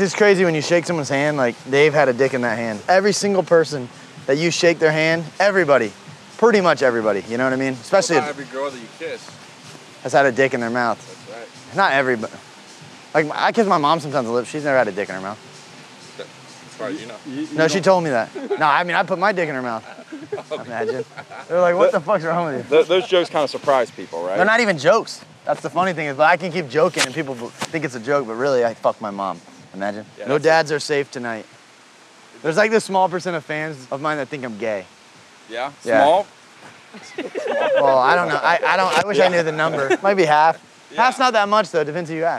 It's crazy when you shake someone's hand, like they've had a dick in that hand. Every single person that you shake their hand, everybody, pretty much everybody, you know what I mean? Especially Not every girl that you kiss. has had a dick in their mouth. That's right. Not everybody. Like I kiss my mom sometimes on the lips. She's never had a dick in her mouth. As far as you know. You- you No, she don't- told me that. No, I mean I put my dick in her mouth. Imagine. They're like, what the fuck's wrong with you? Th- those jokes kind of surprise people, right? They're not even jokes. That's the funny thing is, but I can keep joking and people think it's a joke, but really I fuck my mom. Imagine. Yeah, no dads are safe tonight. There's like this small percent of fans of mine that think I'm gay. yeah? Yeah. Small? Well, I don't know. I, I don't. I wish I knew the number. Might be half. Yeah. Half's not that much though. Depends who you ask.